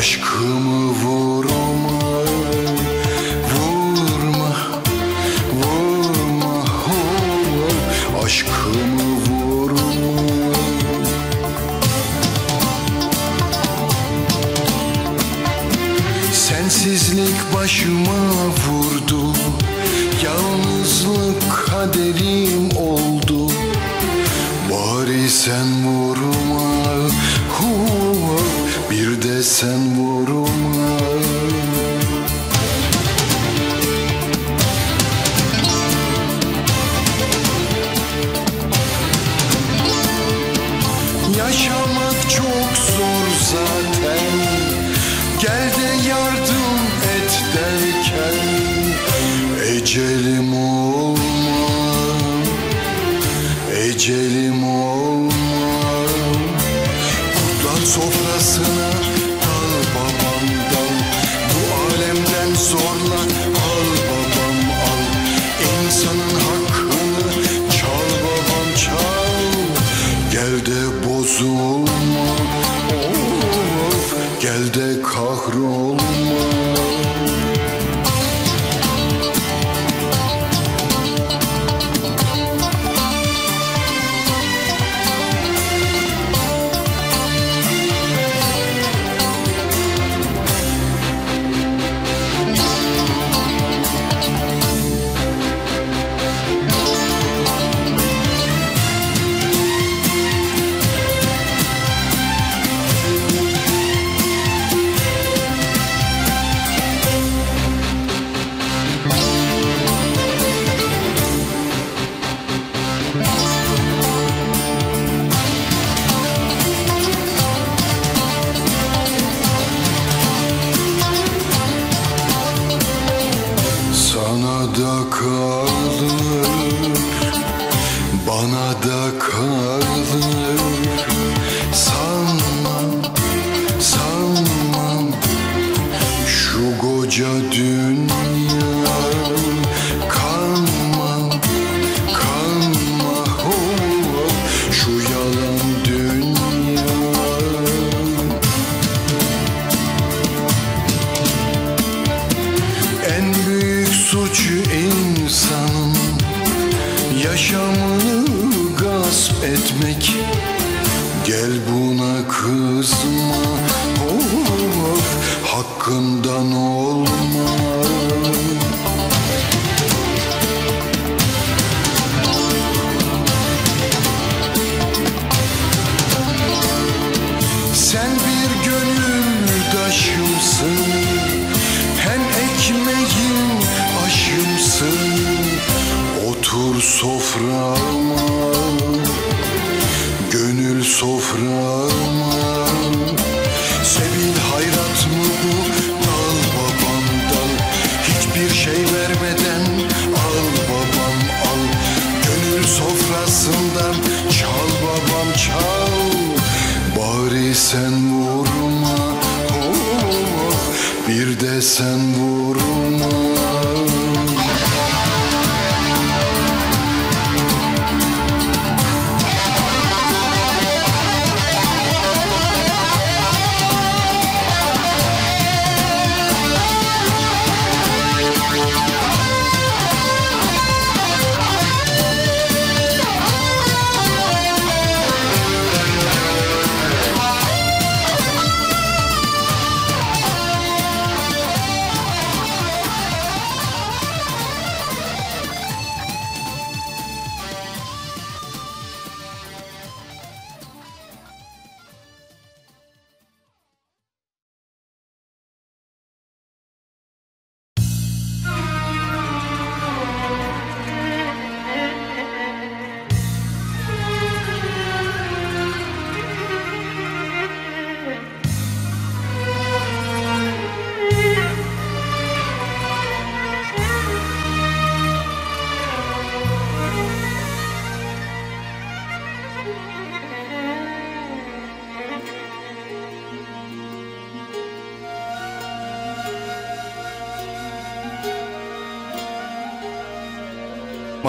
Aşkımı vur ama vurma vurma aşkımı vurma Sensizlik başıma vur.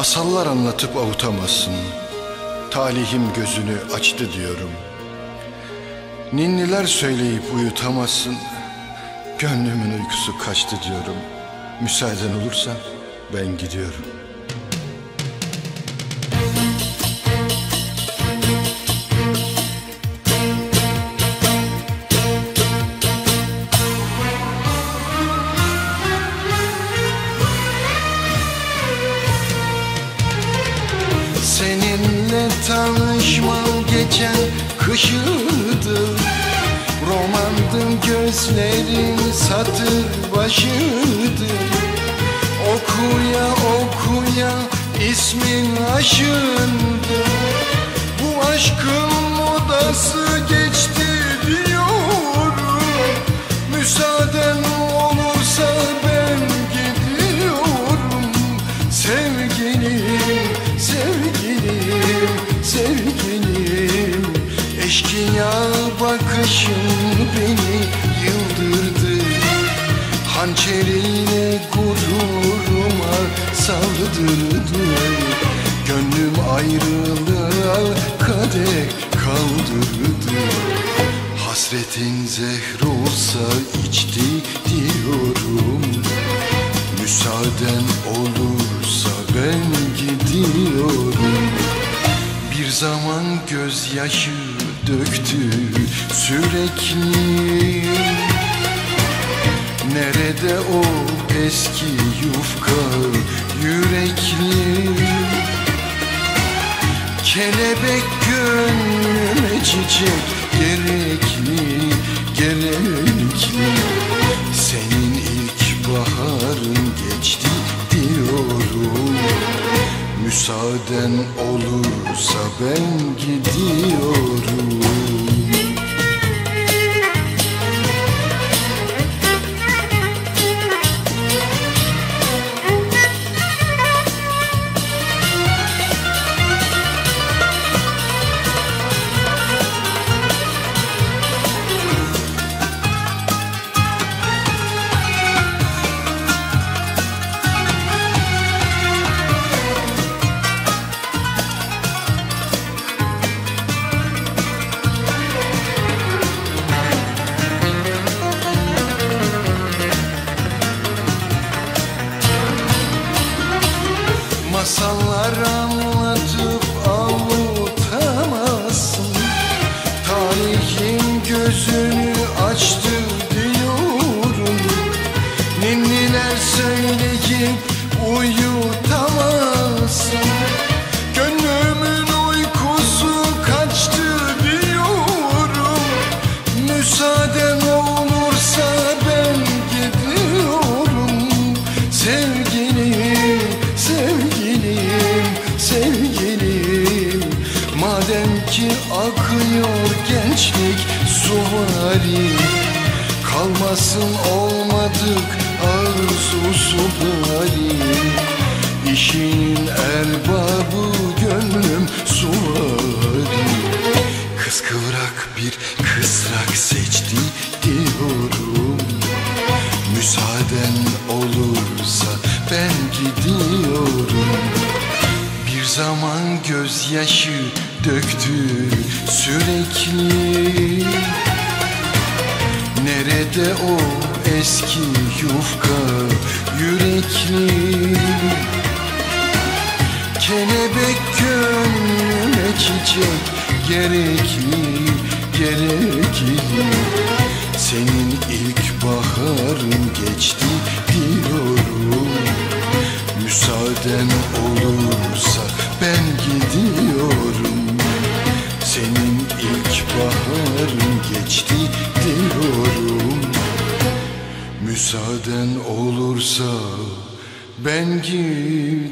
Masallar anlatıp avutamazsın. Talihim gözünü açtı diyorum. Ninniler söyleyip uyutamazsın. Gönlümün uykusu kaçtı diyorum. Müsaaden olursa ben gidiyorum.'' Hançeriyle gururuma saldırdı. Gönlüm ayrılığa kadeh kaldırdı. Hasretin zehr olsa içti diyorum. Müsaaden olursa ben gidiyorum. Bir zaman gözyaşı döktü sürekli Nerede o eski yufka yürekli? Kelebek gönlüme çiçek gerekli gerekli. Senin ilk baharın geçti diyorum. Müsaaden olursa ben gidiyorum Masallar anlatıp avutamazsın. Tarihin gözünü açtı diyorum. Ninniler uyutamazsın Nerede o eski yufka yürekli? Kelebek gönlüme çiçek gerekli gerekli. Senin ilk baharın geçti diyorum. Müsaaden olursa ben gidiyorum Müsaaden olursa ben gidiyorum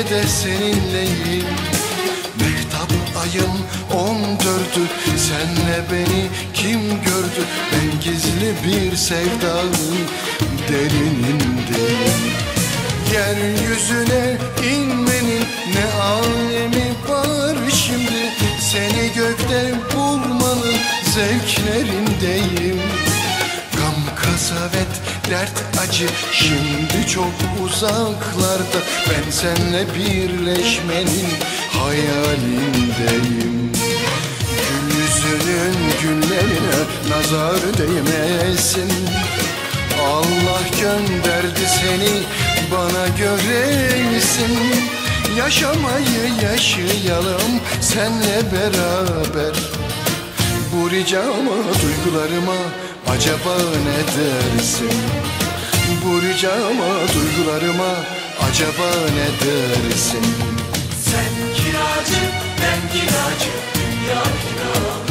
yine de seninleyim. Mehtap ayın on dördü Senle beni kim gördü? Ben gizli bir sevdanın derinindeyim Yeryüzüne inmenin ne alemi var şimdi? Seni gökte bulmanın zevklerindeyim. Musavet dert acı. Şimdi çok uzaklarda Ben senle birleşmenin hayalindeyim. Gül yüzünün günlerine nazar değmesin. Allah gönderdi seni bana göreysin. Yaşamayı yaşayalım senle beraber. Bu ricama duygularıma Acaba ne dersin? Bu ricama duygularıma Acaba ne dersin? Sen kiracı ben kiracı Dünya kiralı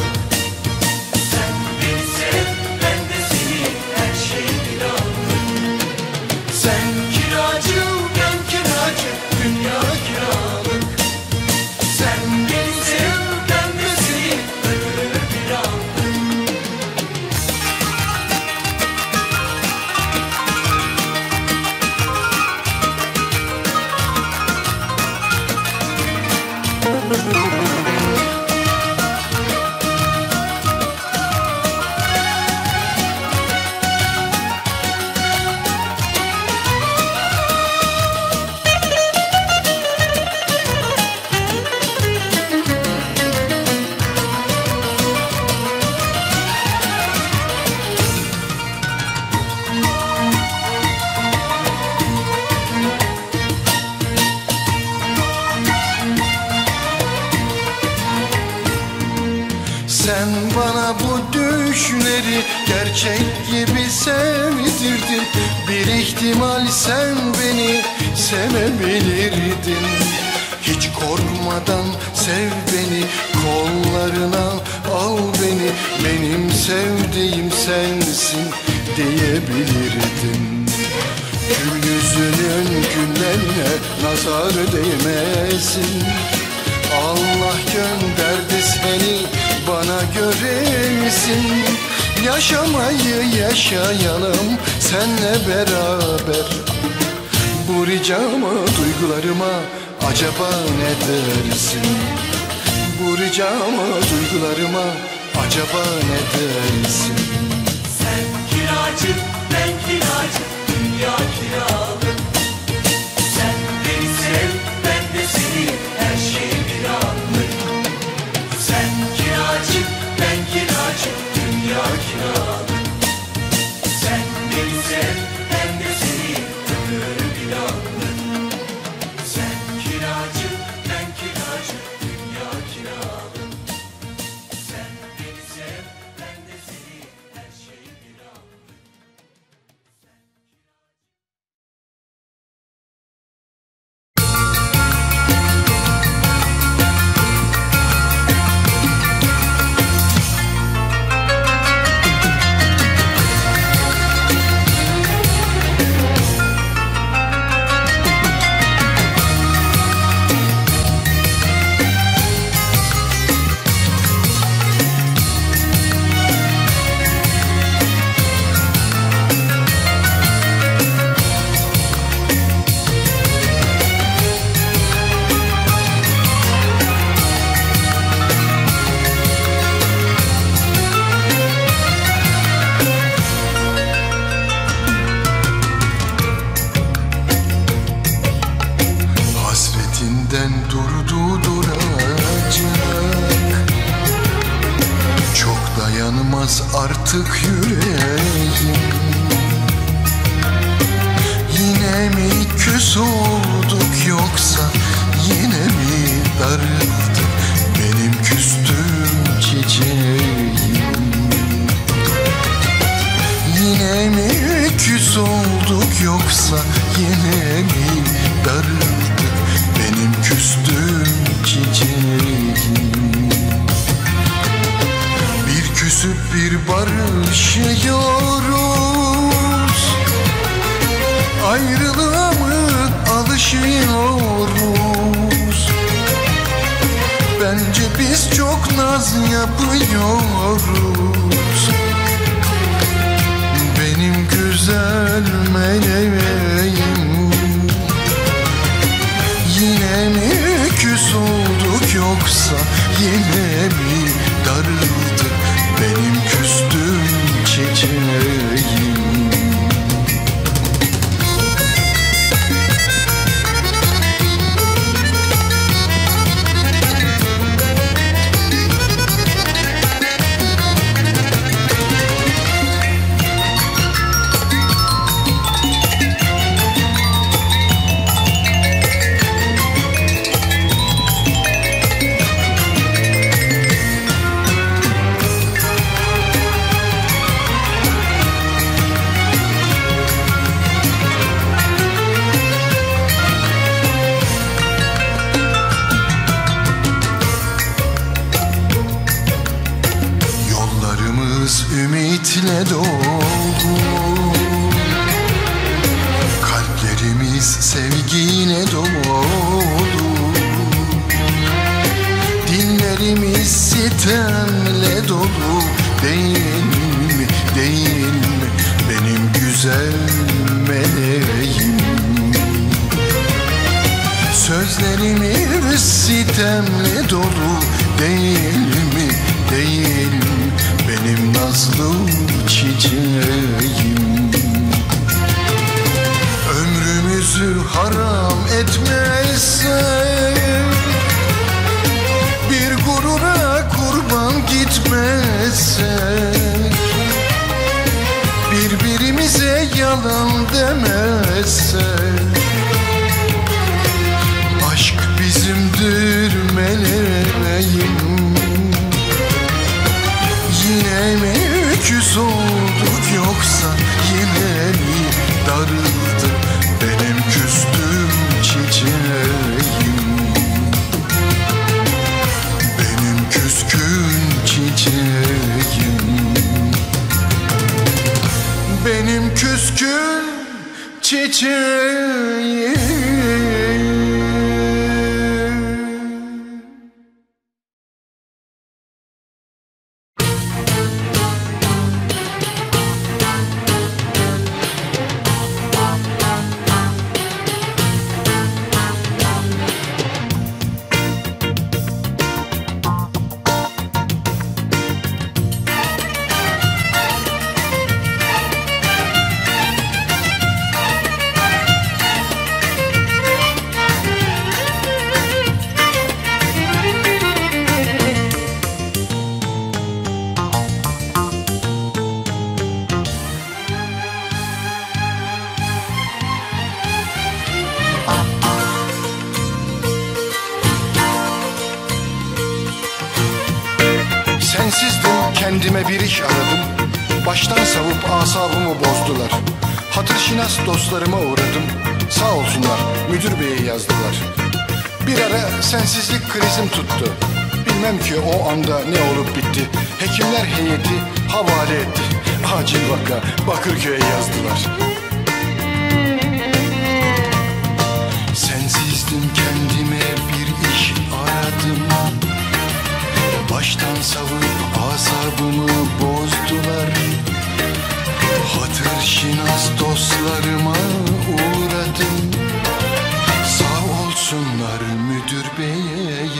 Tanrı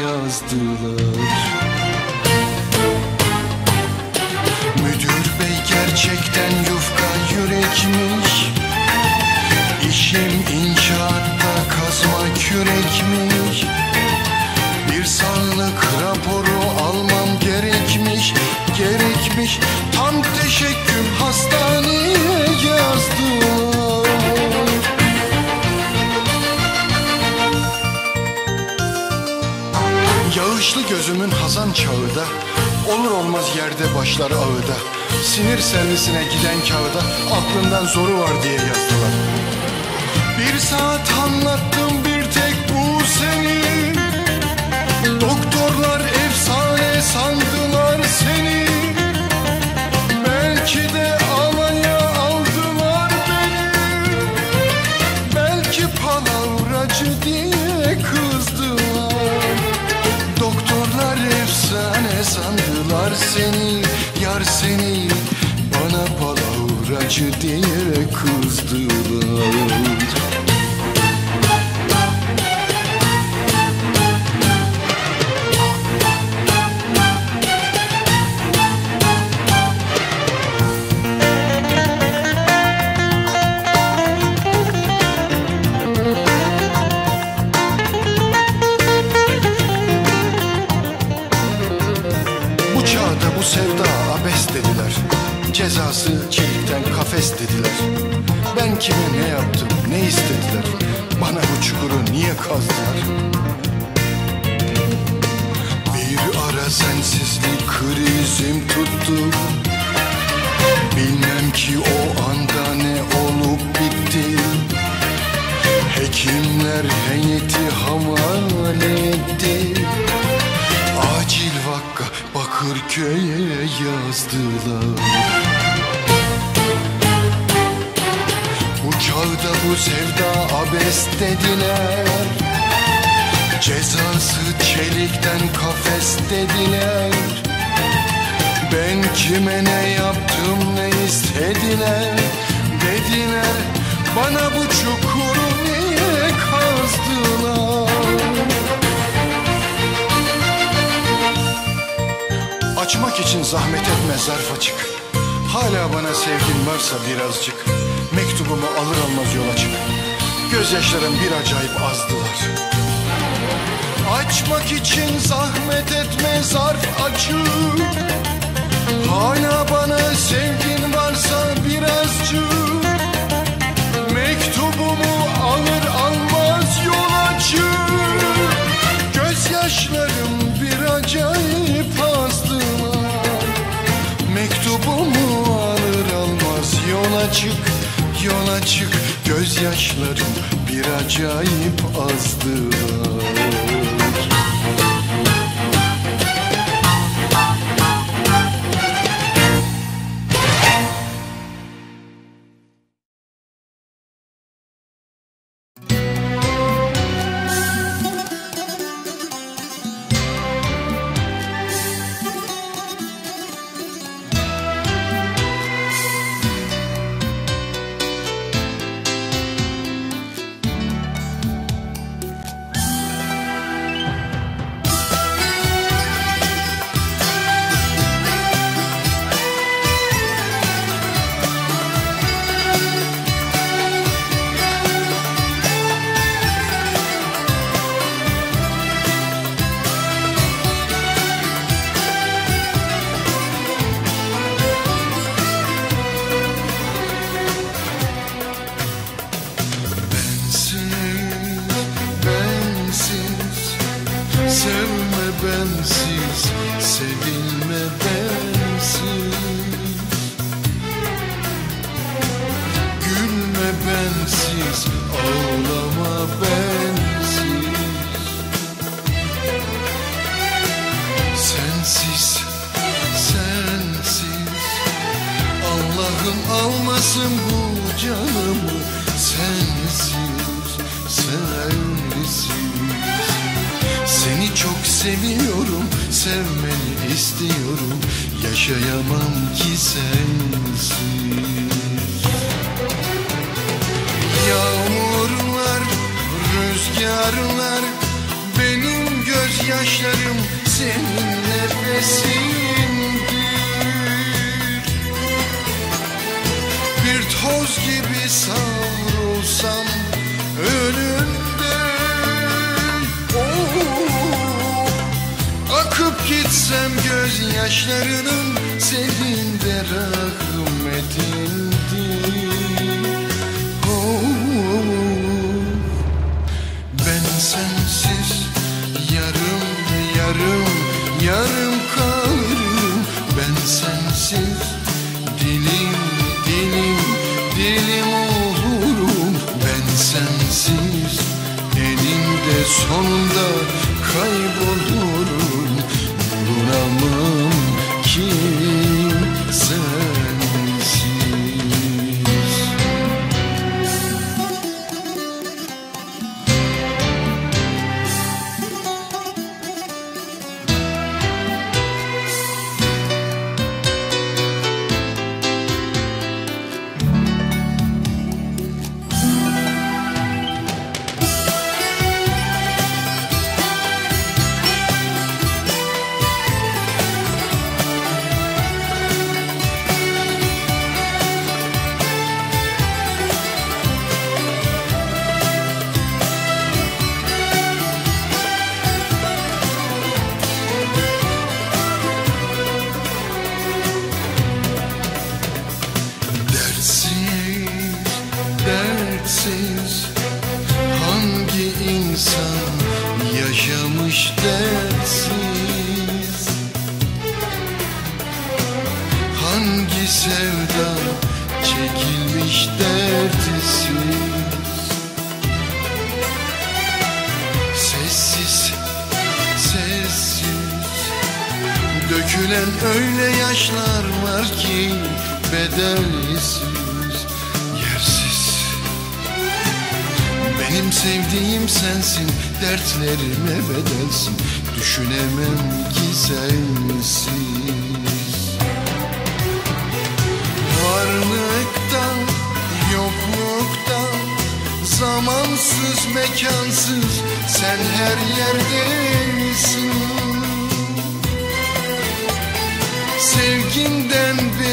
yazdılar. Müdür bey gerçekten yufka yürekmiş. İşim inşaatta kazma kürekmiş. Bir sağlık raporu almam gerekmiş Gerekmiş. Tam teşekkür hastane Yaşlı gözümün hazan çağıda Olur olmaz yerde başlar ağıda. Sinir servisine giden kağıda Aklından zoru var diye yazdılar. Bir saat anlattım bir tek bu seni. Doktorlar efsane sandılar seni. Belki de sandılar seni Yar seni. Bana palavracı diye kızdılar Cezası çelikten kafes dediler. Ben kime ne yaptım ne istediler? Bana bu çukuru niye kazdılar? Bir ara sensizlik krizim tuttu. Bilmem ki o anda ne olup bitti. Hekimler heyeti havale etti. Acil vakka Bakırköy'e yazdılar bu sevda abes dediler Cezası çelikten kafes dediler. Ben kime ne yaptım ne istediler? Dediler bana bu çukuru niye kazdılar? Açmak için zahmet etme zarf açık. Hala bana sevgin varsa birazcık Mektubumu alır almaz yola çık Gözyaşlarım bir acayip azdılar. Açmak için zahmet etme zarf açık Hala bana sevgin varsa birazcık Mektubumu alır almaz yol açık Gözyaşlarım Yola çık. Gözyaşlarım bir acayip azdılar Allah'ım almasın bu canımı. Sensiz, sensiz Seni çok seviyorum, sevmeni istiyorum. Yaşayamam ki sensiz. Yağmurlar, rüzgarlar Benim gözyaşlarım senin nefesindir toz gibi savrulsam önünde oh, Akıp gitsem gözyaşlarının senin de oh, Ben sensiz yarım yarım yarım kalırım sonunda kaybolurum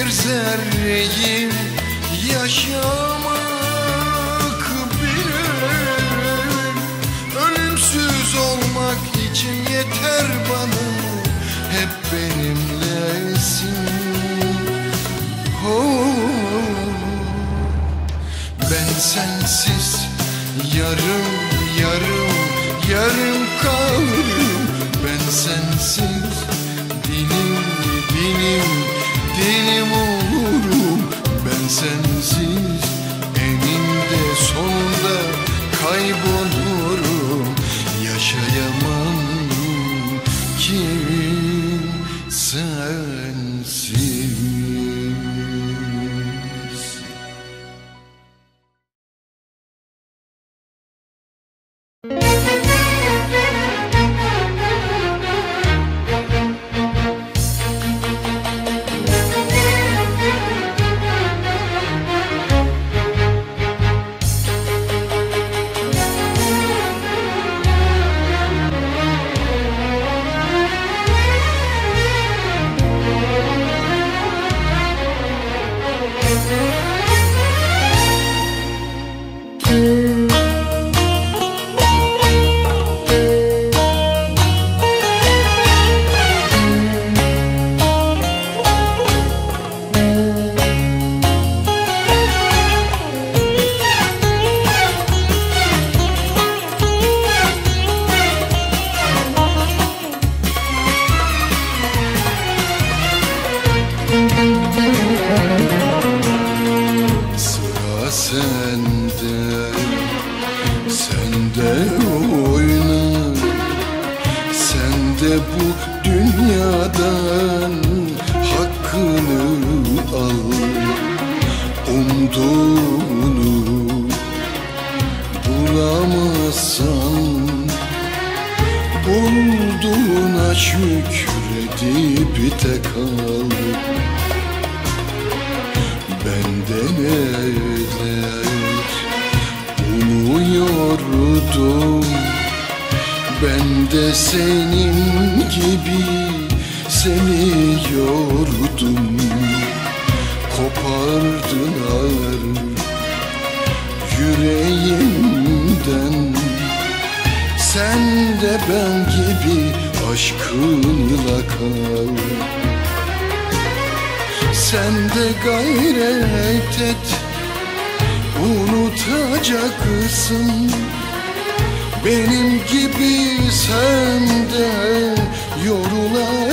bir zerreyi yaşamak yeter bana. Hep benimlesin. Oh, Ben sensiz yarım yarım yarım kalırım Ben sensiz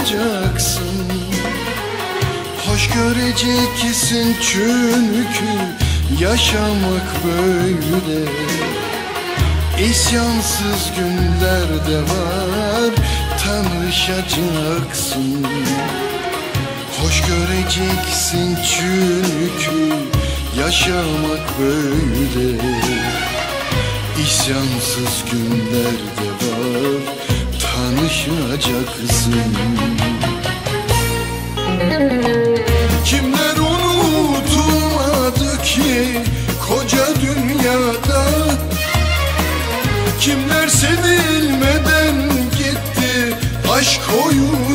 olacaksın. Hoş göreceksin çünkü yaşamak böyle. İsyansız günler de var tanışacaksın. Hoş göreceksin çünkü yaşamak böyle. İsyansız günler de var tanışacaksın Kimler unutulmadı ki koca dünyada? Kimler sevilmeden gitti aşk oyunu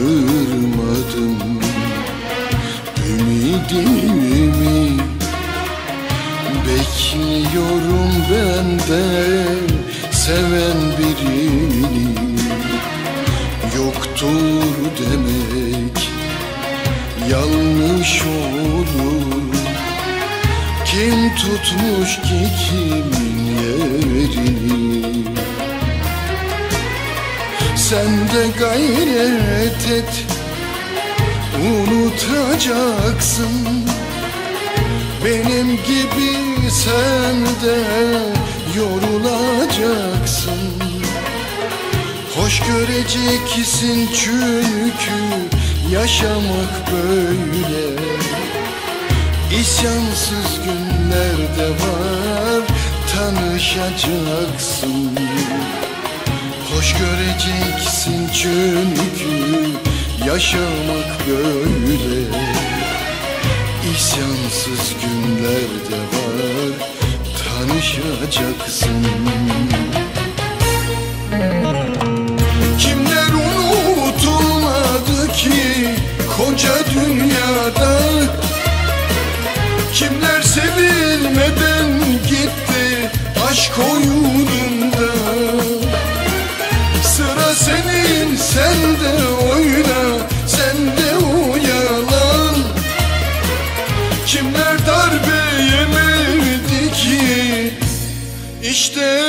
kırmadım. Ümidimi bekliyorum ben de Seven birini. Yoktur demek Yanlış olur. Kim tutmuş ki kimin yerini? Sen de gayret et. Unutacaksın. Benim gibi sen de yorulacaksın. Hoş göreceksin çünkü yaşamak böyle. İsyansız günler de var tanışacaksın. Hoş göreceksin çünkü yaşamak böyle. İsyansız günler de var tanışacaksın. Kimler unutulmadı ki koca dünyada? Kimler sevilmeden gitti aşk oyununda senin sen de oyna sen de uyanan Kimler darbe yemedi ki? İşte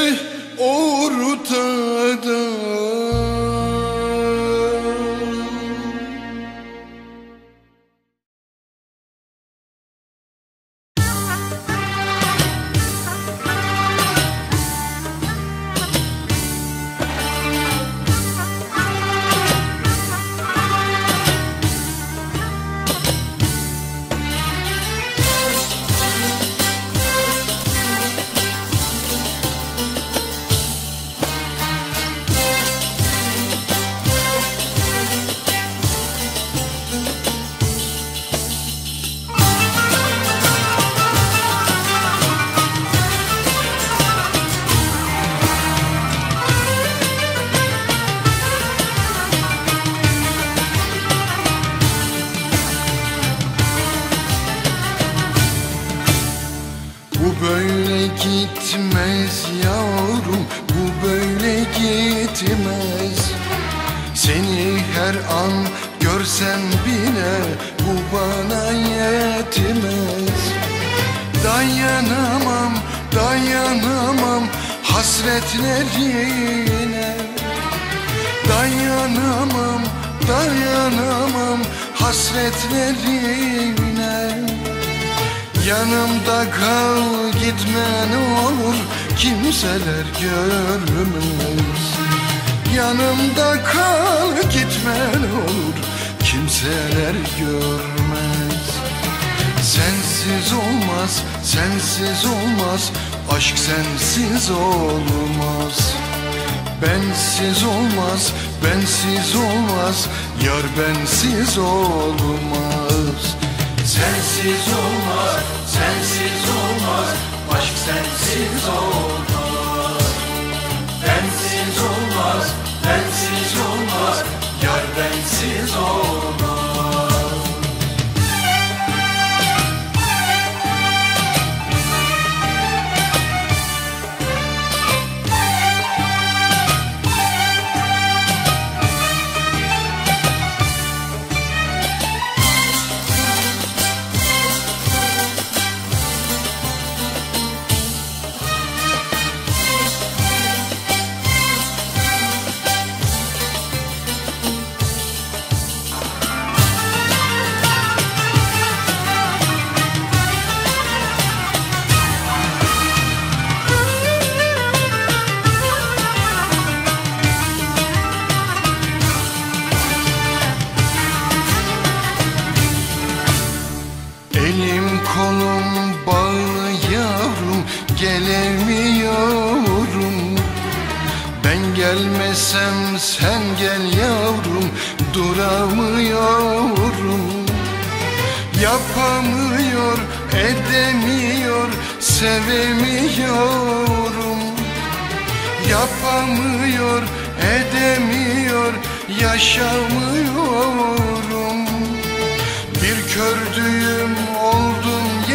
hasretlerine Yanımda kal gitme ne olur. Kimseler görmez. Yanımda kal gitme ne olur. Kimseler görmez. Sensiz olmaz, sensiz olmaz, aşk sensiz olmaz. Bensiz olmaz, bensiz olmaz Yar bensiz olmaz. Sensiz olmaz, sensiz olmaz Aşk sensiz olmaz. Bensiz olmaz, bensiz olmaz Yar bensiz olmaz. kolum bağlı yavrum gelemiyorum. Ben gelmesem sen gel yavrum duramıyorum. Yapamıyor edemiyor sevemiyorum. Yapamıyor edemiyor yaşamıyorum. Bir kördüğüm oldu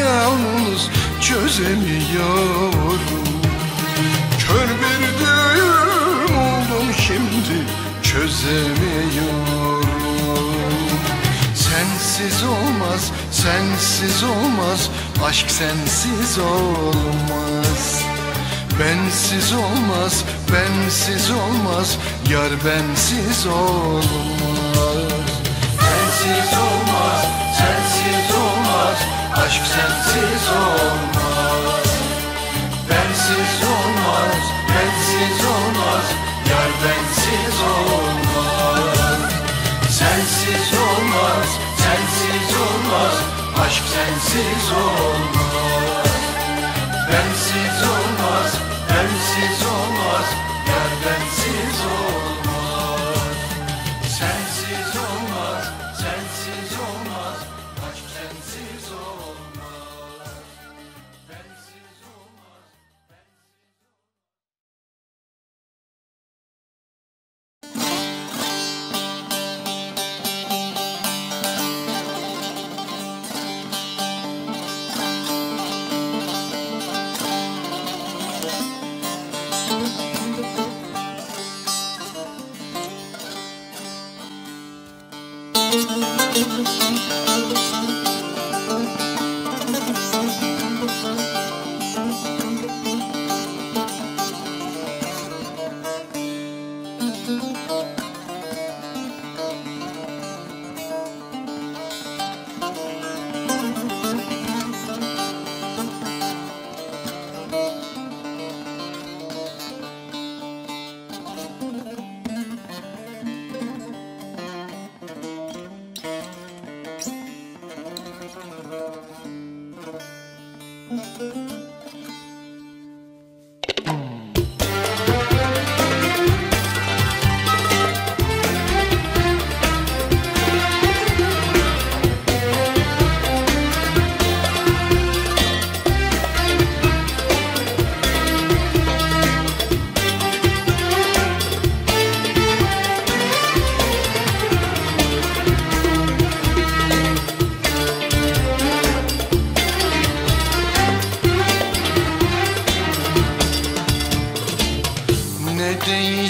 yalnız çözemiyorum. Kör bir düğüm oldum şimdi çözemiyorum. Sensiz olmaz, sensiz olmaz Aşk sensiz olmaz. Bensiz olmaz, bensiz olmaz Yar bensiz olmaz. Sensiz olmaz, olmaz Aşk sensiz olmaz. Bensiz olmaz, bensiz olmaz. Yar bensiz olmaz. Sensiz olmaz, sensiz olmaz. Aşk sensiz olmaz. Bensiz olmaz, bensiz olmaz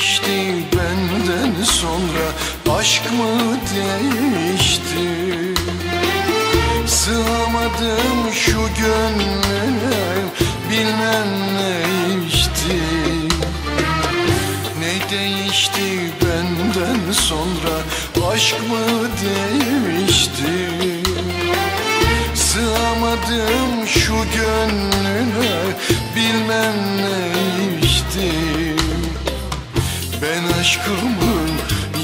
değişti benden sonra Aşk mı değişti? Sığamadım şu gönlüne Bilmem ne içti. Ne değişti benden sonra Aşk mı değişti? Sığamadım şu gönlüne Bilmem ne Ben aşkımın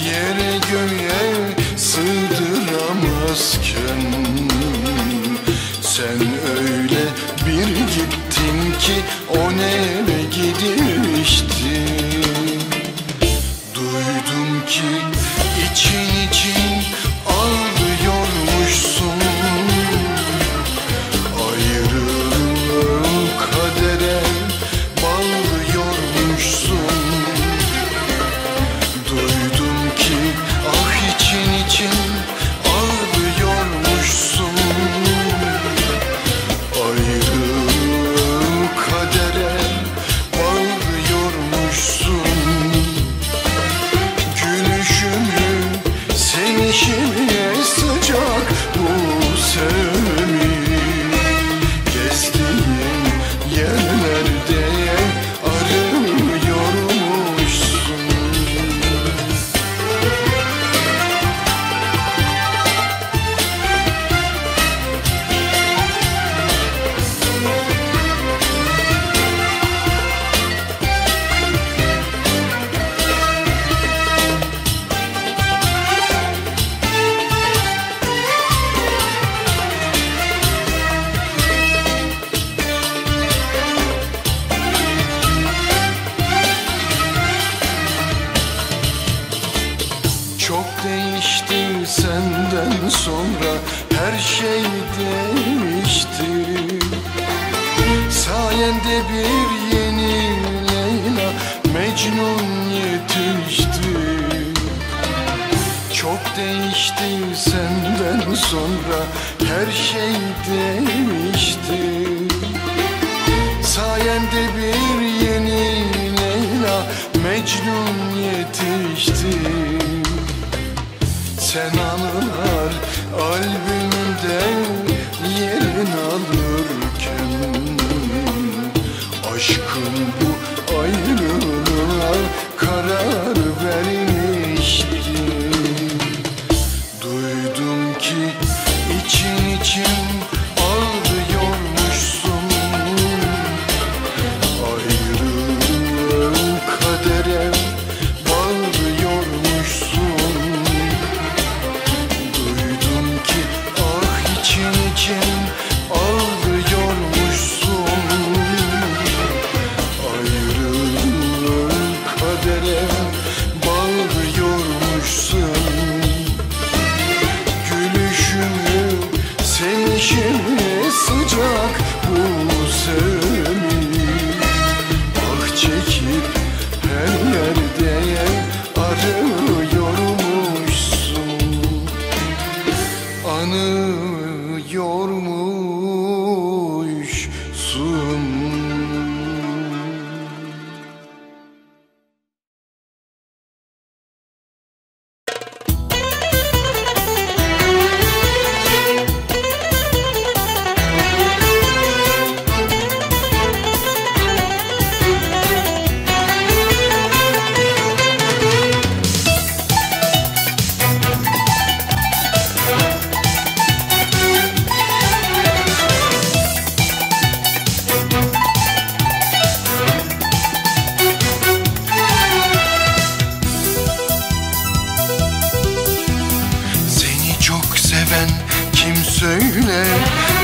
yere göğe sığdıramazken Sen öyle bir gittin ki o neve gidişti için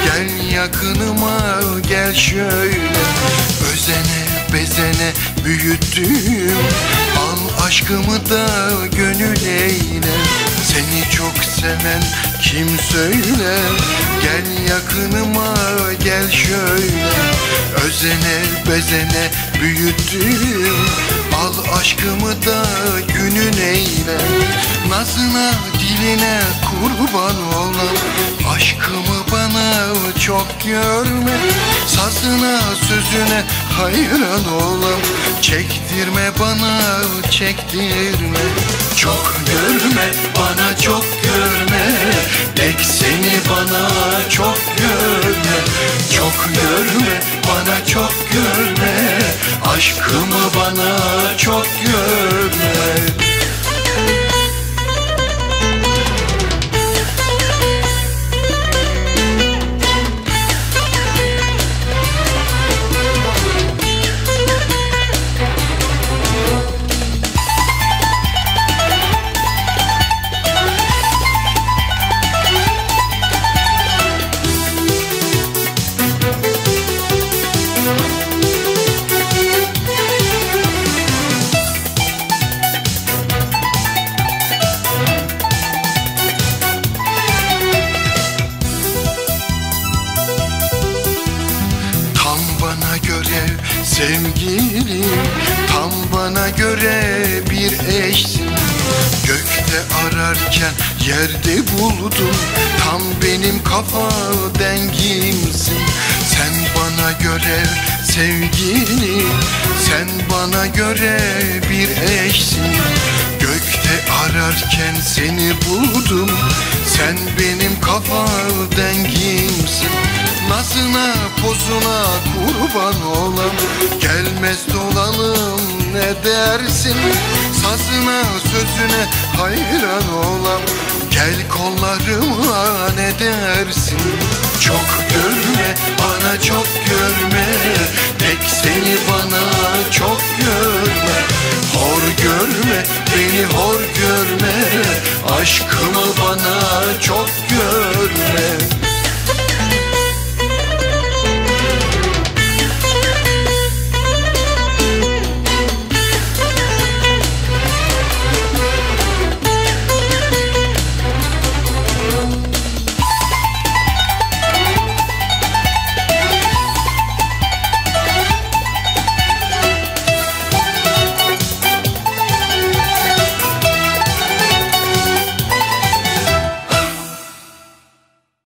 Gel yakınıma gel şöyle. Özene bezene büyüttüm Al aşkımı da gönül eyle. Seni çok seven kim söyle Gel yakınıma gel şöyle. Özene bezene büyüttüm Al aşkımı da günün eyle. Nazına diline kurban olan Aşkımı bana çok görme. Sazına sözüne hayran olan Çektirme bana çektirme. Çok görme bana çok görme. Tek seni bana çok görme. Çok görme bana çok görme. Aşkımı bana çok görme sevgilim Tam bana göre bir eşsin Gökte ararken yerde buldum Tam benim kafa dengimsin. Sen bana göre sevgilim Sen bana göre bir eşsin. Gökte ararken seni buldum Sen benim kafa dengimsin Nazına pozuna kurban olam Gelmez dolanım ne dersin? Sazına sözüne hayran olam Gel kollarıma ne dersin? Çok görme bana çok görme Tek seni bana çok görme Hor görme beni hor görme Aşkımı bana çok görme